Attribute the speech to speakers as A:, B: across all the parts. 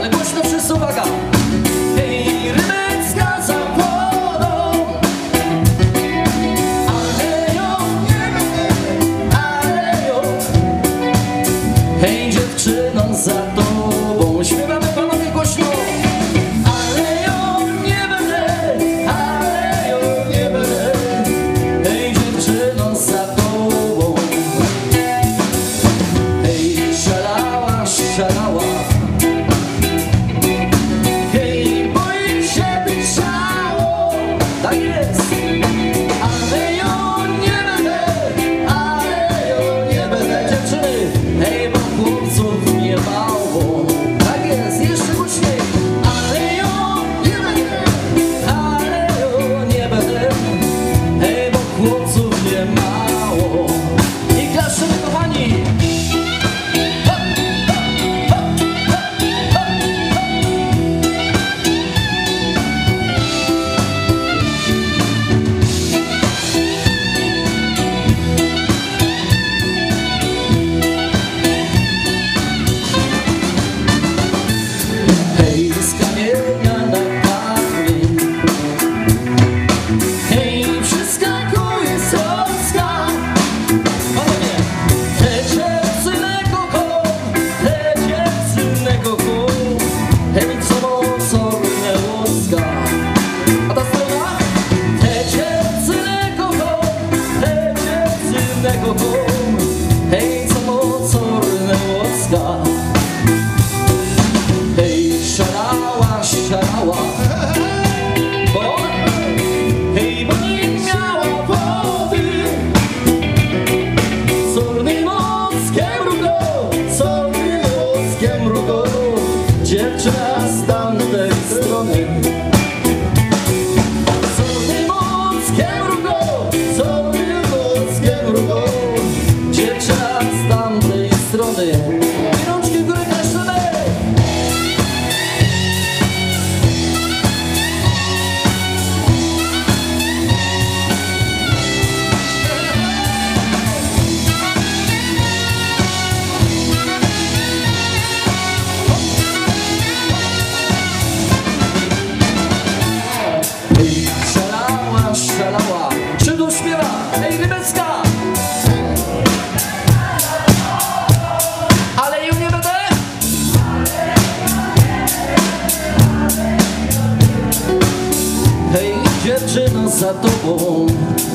A: ale głośno wszyscy uwaga! oszalała Bo hej, bo nie miała wody. Solnym oskiem rugo, Dziewczyna z tamtej strony. dziewczyna za tobą.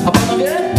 A: A panowie?